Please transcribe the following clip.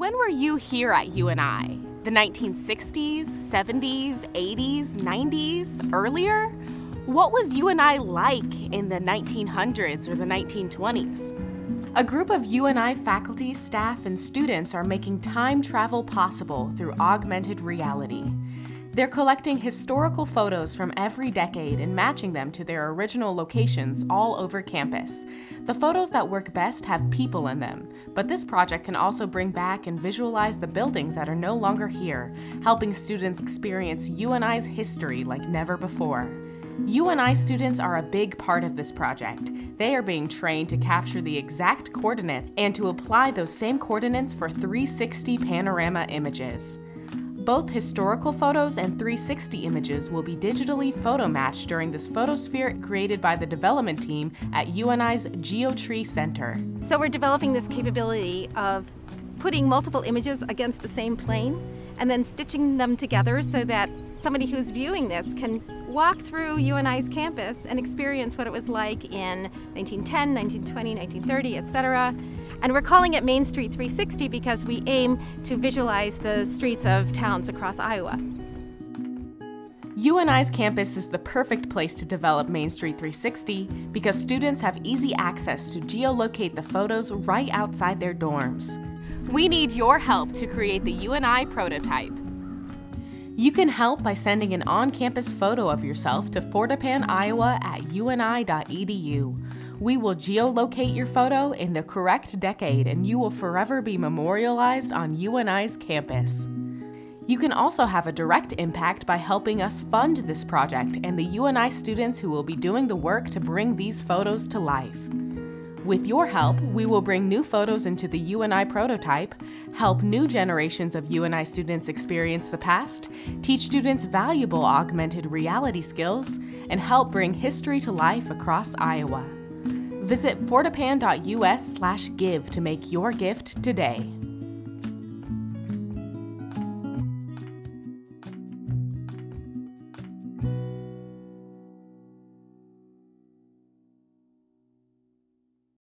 When were you here at UNI? The 1960s, 70s, 80s, 90s, earlier? What was UNI like in the 1900s or the 1920s? A group of UNI faculty, staff, and students are making time travel possible through augmented reality. They're collecting historical photos from every decade and matching them to their original locations all over campus. The photos that work best have people in them, but this project can also bring back and visualize the buildings that are no longer here, helping students experience UNI's history like never before. UNI students are a big part of this project. They are being trained to capture the exact coordinates and to apply those same coordinates for 360 panorama images. Both historical photos and 360 images will be digitally photo matched during this photosphere created by the development team at UNI's GeoTree Center. So we're developing this capability of putting multiple images against the same plane and then stitching them together so that somebody who's viewing this can walk through UNI's campus and experience what it was like in 1910, 1920, 1930, etc and we're calling it Main Street 360 because we aim to visualize the streets of towns across Iowa. UNI's campus is the perfect place to develop Main Street 360 because students have easy access to geolocate the photos right outside their dorms. We need your help to create the UNI prototype. You can help by sending an on-campus photo of yourself to fortepaniowa at uni.edu we will geolocate your photo in the correct decade and you will forever be memorialized on UNI's campus. You can also have a direct impact by helping us fund this project and the UNI students who will be doing the work to bring these photos to life. With your help, we will bring new photos into the UNI prototype, help new generations of UNI students experience the past, teach students valuable augmented reality skills, and help bring history to life across Iowa. Visit fortepan.us/give to make your gift today.